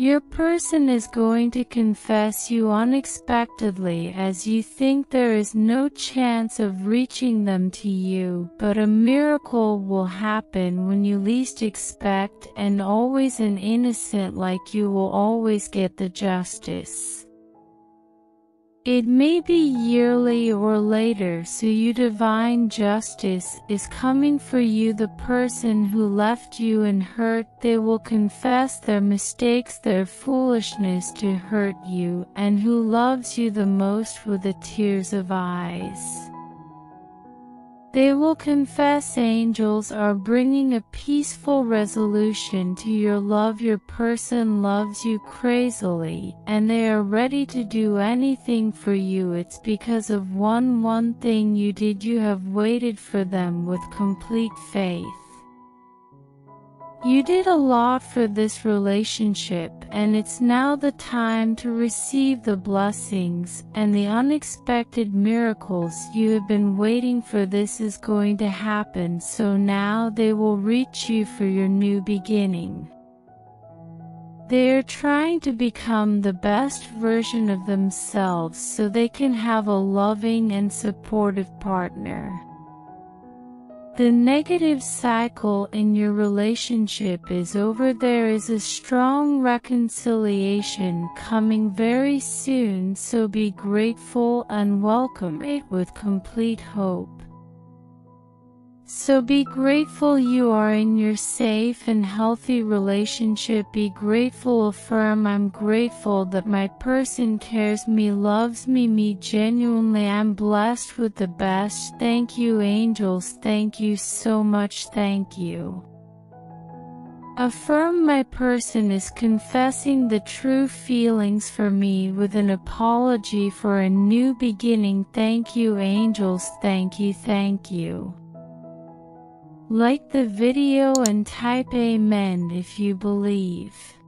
Your person is going to confess you unexpectedly as you think there is no chance of reaching them to you, but a miracle will happen when you least expect and always an innocent like you will always get the justice. It may be yearly or later so you divine justice is coming for you the person who left you in hurt they will confess their mistakes their foolishness to hurt you and who loves you the most with the tears of eyes. They will confess angels are bringing a peaceful resolution to your love. Your person loves you crazily and they are ready to do anything for you. It's because of one one thing you did. You have waited for them with complete faith. You did a lot for this relationship and it's now the time to receive the blessings and the unexpected miracles you have been waiting for this is going to happen so now they will reach you for your new beginning. They are trying to become the best version of themselves so they can have a loving and supportive partner. The negative cycle in your relationship is over there is a strong reconciliation coming very soon so be grateful and welcome it with complete hope. So be grateful you are in your safe and healthy relationship. Be grateful, affirm I'm grateful that my person cares me, loves me, me genuinely. I'm blessed with the best. Thank you, angels. Thank you so much. Thank you. Affirm my person is confessing the true feelings for me with an apology for a new beginning. Thank you, angels. Thank you, thank you. Like the video and type amen if you believe.